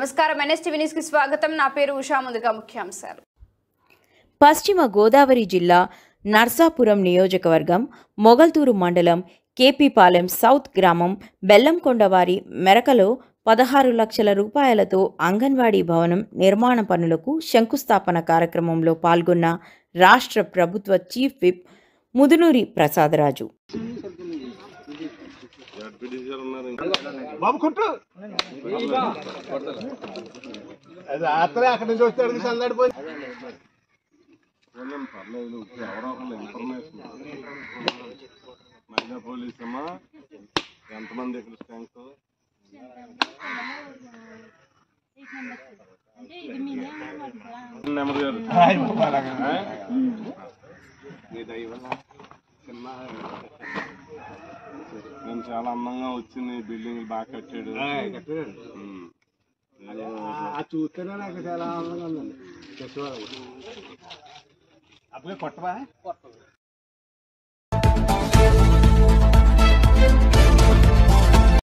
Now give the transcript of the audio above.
నమస్కారం. ఎన్ఎస్టీవీ న్యూస్కి స్వాగతం. నా పేరు ఉషా ముందుగా ముఖ్యాంశాలు. పశ్చిమ గోదావరి జిల్లా నర్సాపురం నియోజకవర్గం మొగల్తూరు మండలం కేపీపాలెం సౌత్ గ్రామం బెల్లంకొండవారి మెరకలో పదహారు లక్షల రూపాయలతో అంగన్వాడీ భవనం నిర్మాణ పనులకు శంకుస్థాపన కార్యక్రమంలో పాల్గొన్న రాష్ట్ర ప్రభుత్వ చీఫ్ విప్ ముదునూరి ప్రసాదరాజు. బాబు కుట్టు. అది రాత్రి అక్కడి నుంచి వచ్చాడు సందడిపోయి పోలేం పర్లేదు ఎవరో ఒకళ్ళు ఇన్ఫర్మేషన్ మహిళా పోలీస్ అమ్మా ఎంతమంది ఇక్కడ స్ట్రెంగ్త్ నెంబర్ గారు మీ వల్ల చిన్న నేను చాలా అందంగా వచ్చింది బిల్డింగ్ బాగా కట్టాడు. చూస్తేనే నాకు చాలా ఆనందంగా ఉందండి అప్పుడే కొట్టవా?